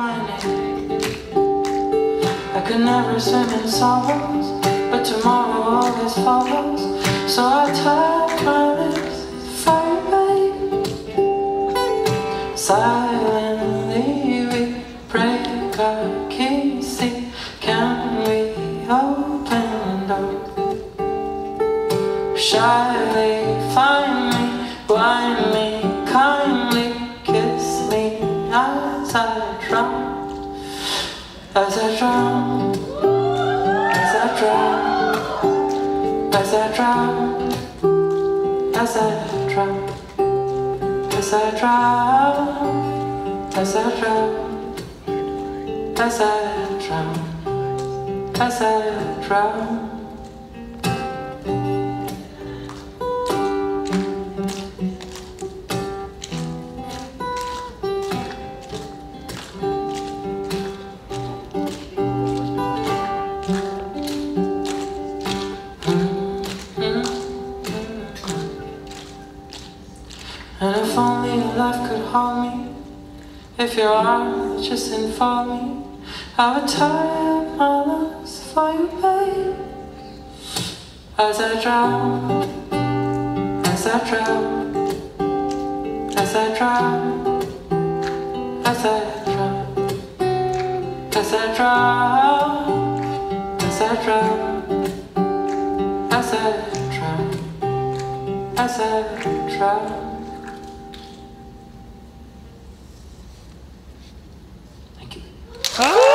my name. I could never swim in sorrows, but tomorrow always follows. So I tied my lips for babe. Silently we break our. See, can we open the door? Shyly find me, blind me, kindly kiss me as I drown, as I drown, as I drown, as I drown, as I drown, as I drown, as I drown, as I drown, as I drown. And if only your love could hold me, if your arms just enfold me, I would tie up my lungs for you, babe. As I drown, as I drown, as I drown, as I drown, as I drown, as I drown, as I drown, as I drown. Ah!